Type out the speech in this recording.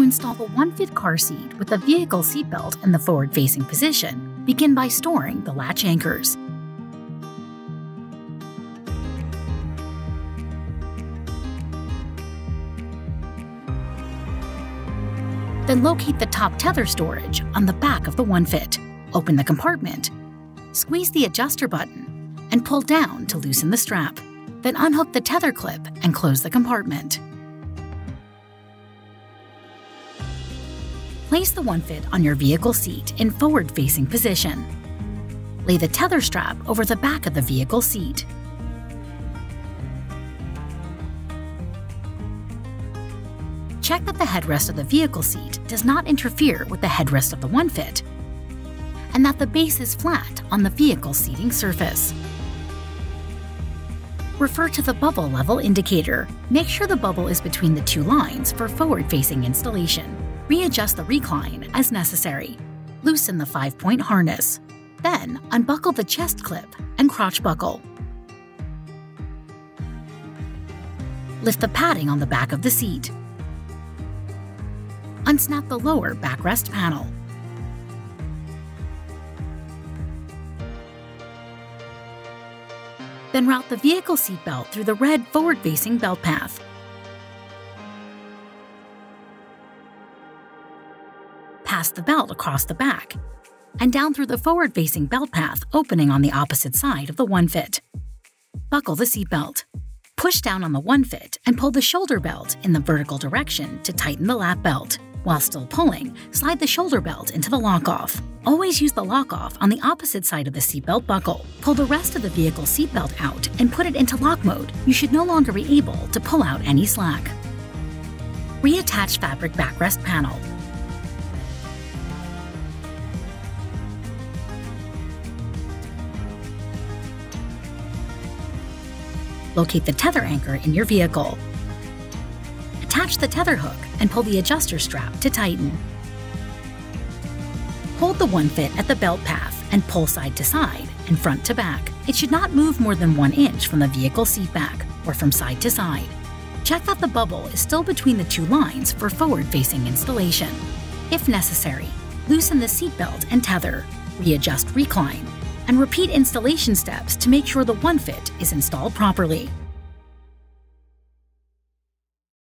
To install the OneFit car seat with the vehicle seatbelt in the forward-facing position, begin by storing the latch anchors. Then locate the top tether storage on the back of the OneFit. Open the compartment, squeeze the adjuster button, and pull down to loosen the strap. Then unhook the tether clip and close the compartment. Place the OneFit on your vehicle seat in forward-facing position. Lay the tether strap over the back of the vehicle seat. Check that the headrest of the vehicle seat does not interfere with the headrest of the OneFit, and that the base is flat on the vehicle seating surface. Refer to the bubble level indicator. Make sure the bubble is between the two lines for forward-facing installation. Readjust the recline as necessary. Loosen the 5-point harness. Then, unbuckle the chest clip and crotch buckle. Lift the padding on the back of the seat. Unsnap the lower backrest panel. Then route the vehicle seatbelt through the red forward-facing belt path. Pass the belt across the back and down through the forward-facing belt path opening on the opposite side of the OneFit. Buckle the seatbelt. Push down on the OneFit and pull the shoulder belt in the vertical direction to tighten the lap belt. While still pulling, slide the shoulder belt into the lock-off. Always use the lock-off on the opposite side of the seatbelt buckle. Pull the rest of the vehicle seatbelt out and put it into lock mode. You should no longer be able to pull out any slack. Reattach fabric backrest panel. Locate the tether anchor in your vehicle. Attach the tether hook and pull the adjuster strap to tighten. Hold the OneFit at the belt path and pull side to side and front to back. It should not move more than one inch from the vehicle seat back or from side to side. Check that the bubble is still between the two lines for forward-facing installation. If necessary, loosen the seatbelt and tether, readjust recline, and repeat installation steps to make sure the OneFit is installed properly.